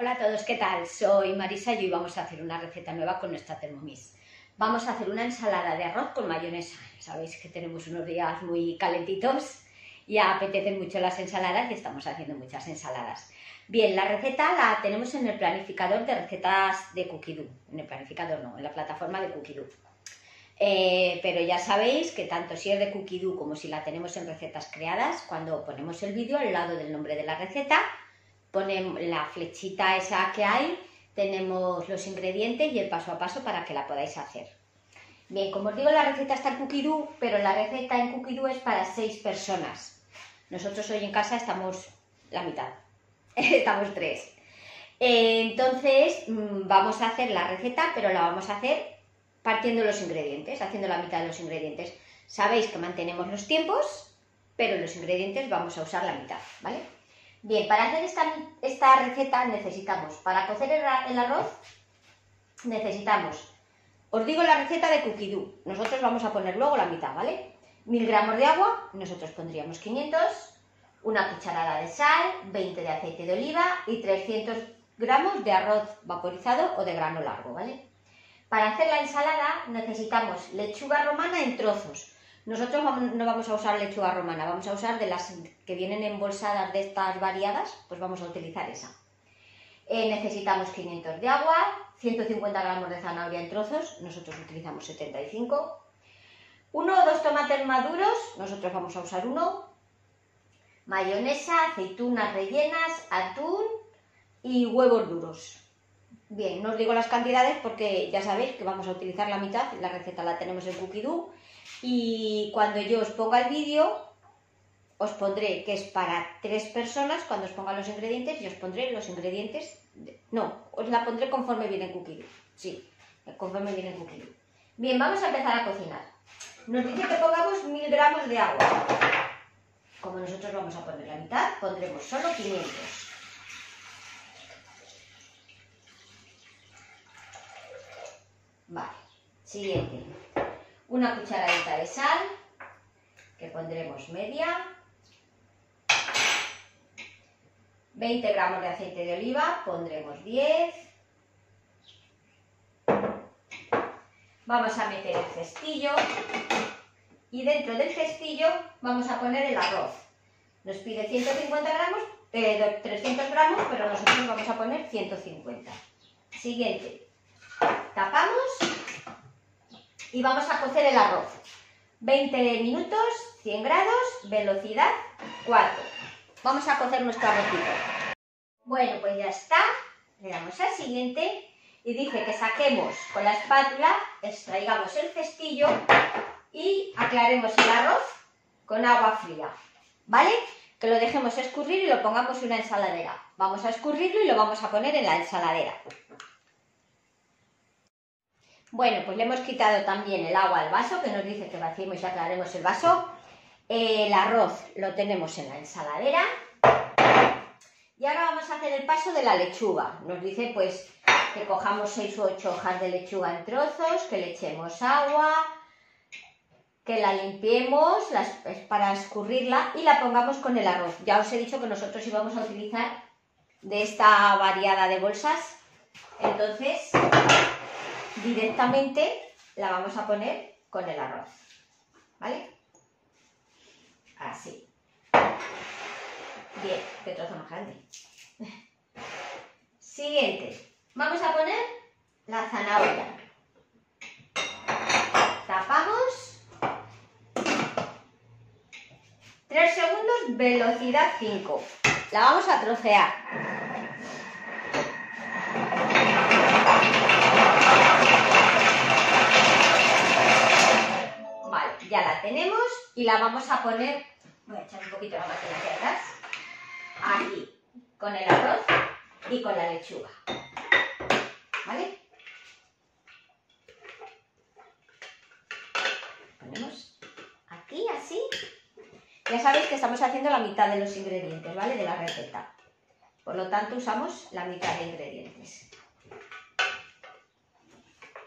Hola a todos, ¿qué tal? Soy Marisa y hoy vamos a hacer una receta nueva con nuestra Thermomix. Vamos a hacer una ensalada de arroz con mayonesa. Sabéis que tenemos unos días muy calentitos y apetecen mucho las ensaladas y estamos haciendo muchas ensaladas. Bien, la receta la tenemos en el planificador de recetas de Cookidoo. En el planificador no, en la plataforma de Cookidoo. Eh, pero ya sabéis que tanto si es de Cookidoo como si la tenemos en recetas creadas, cuando ponemos el vídeo al lado del nombre de la receta, ponemos la flechita esa que hay, tenemos los ingredientes y el paso a paso para que la podáis hacer. Bien, como os digo, la receta está en Cookidoo, pero la receta en Cookidoo es para seis personas. Nosotros hoy en casa estamos la mitad, estamos tres. entonces, mm, vamos a hacer la receta, pero la vamos a hacer partiendo los ingredientes, haciendo la mitad de los ingredientes. Sabéis que mantenemos los tiempos, pero los ingredientes vamos a usar la mitad, ¿vale? Bien, para hacer esta, receta necesitamos, para cocer el, arroz, necesitamos, os digo la receta de Cookidoo, nosotros vamos a poner luego la mitad, ¿vale? Mil gramos de agua, nosotros pondríamos 500, una cucharada de sal, 20 de aceite de oliva y 300 gramos de arroz vaporizado o de grano largo, ¿vale? Para hacer la ensalada necesitamos lechuga romana en trozos. Nosotros no vamos a usar lechuga romana, vamos a usar de las que vienen embolsadas de estas variadas, pues vamos a utilizar esa. Eh, necesitamos 500 de agua, 150 gramos de zanahoria en trozos, nosotros utilizamos 75. Uno o dos tomates maduros, nosotros vamos a usar uno. Mayonesa, aceitunas rellenas, atún y huevos duros. Bien, no os digo las cantidades porque ya sabéis que vamos a utilizar la mitad, la receta la tenemos en Cookidoo y cuando yo os ponga el vídeo os pondré que es para tres personas, cuando os ponga los ingredientes y os pondré los ingredientes, no, os la pondré conforme viene en Cookidoo, sí, conforme viene en Cookidoo. Bien, vamos a empezar a cocinar. Nos dice que pongamos mil gramos de agua. Como nosotros vamos a poner la mitad, pondremos solo 500. Vale, siguiente. Una cucharadita de sal, que pondremos media. 20 gramos de aceite de oliva, pondremos 10. Vamos a meter el cestillo y dentro del cestillo vamos a poner el arroz. Nos pide 150 gramos, 300 eh, gramos, pero nosotros vamos a poner 150. Siguiente, Tapamos y vamos a cocer el arroz. 20 minutos, 100 grados, velocidad 4. Vamos a cocer nuestro arrocito. Bueno, pues ya está. Le damos al siguiente y dice que saquemos con la espátula, extraigamos el cestillo y aclaremos el arroz con agua fría. ¿Vale? Que lo dejemos escurrir y lo pongamos en una ensaladera. Vamos a escurrirlo y lo vamos a poner en la ensaladera. Bueno, pues le hemos quitado también el agua al vaso, que nos dice que vaciemos y aclaremos el vaso. El arroz lo tenemos en la ensaladera. Y ahora vamos a hacer el paso de la lechuga. Nos dice pues que cojamos 6 u 8 hojas de lechuga en trozos, que le echemos agua, que la limpiemos para escurrirla y la pongamos con el arroz. Ya os he dicho que nosotros íbamos a utilizar de esta variada de bolsas. Entonces, directamente la vamos a poner con el arroz. ¿Vale? Así. Bien, qué trozo más grande. Siguiente. Vamos a poner la zanahoria. Tapamos. 3 segundos, velocidad 5. La vamos a trocear. Tenemos y la vamos a poner, voy a echar un poquito la máquina hacia atrás, aquí, con el arroz y con la lechuga. ¿Vale? Ponemos aquí, así. Ya sabéis que estamos haciendo la mitad de los ingredientes, ¿vale? De la receta. Por lo tanto, usamos la mitad de ingredientes.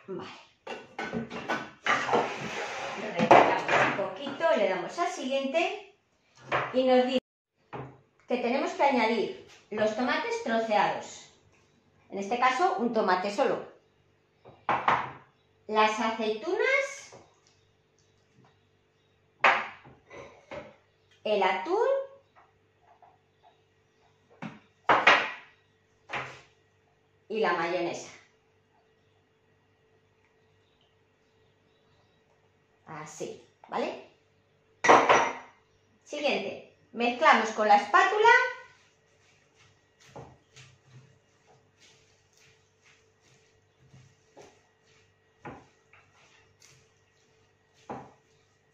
Vale. Le damos al siguiente y nos dice que tenemos que añadir los tomates troceados, En este caso, un tomate solo. Las aceitunas, el atún y la mayonesa. Así, ¿vale? Siguiente, mezclamos con la espátula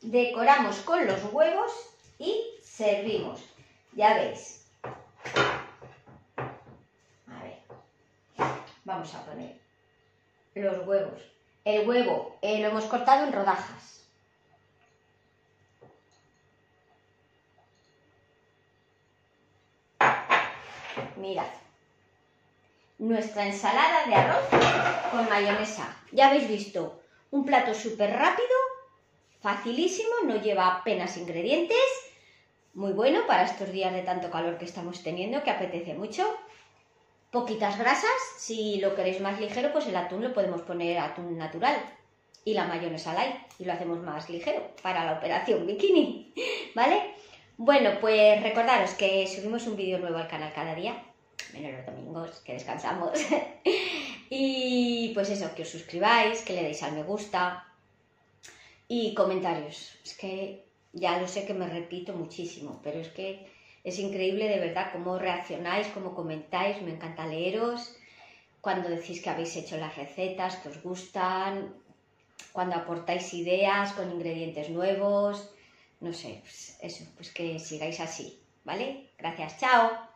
decoramos con los huevos y servimos. Ya veis. A ver, vamos a poner los huevos. El huevo eh, lo hemos cortado en rodajas. Mirad. Nuestra ensalada de arroz con mayonesa. Ya habéis visto, un plato súper rápido facilísimo, no lleva apenas ingredientes, muy bueno para estos días de tanto calor que estamos teniendo, que apetece mucho. Poquitas grasas, si lo queréis más ligero, pues el atún lo podemos poner atún natural y la mayonesa light y lo hacemos más ligero para la operación bikini, ¿vale? Bueno, pues recordaros que subimos un vídeo nuevo al canal cada día, menos los domingos, que descansamos. y pues eso, que os suscribáis, que le deis al me gusta, y comentarios. Es que ya lo sé que me repito muchísimo, pero es que es increíble de verdad cómo reaccionáis, cómo comentáis, me encanta leeros, cuando decís que habéis hecho las recetas, que os gustan, cuando aportáis ideas con ingredientes nuevos, no sé, pues eso, pues que sigáis así, ¿vale? Gracias, chao.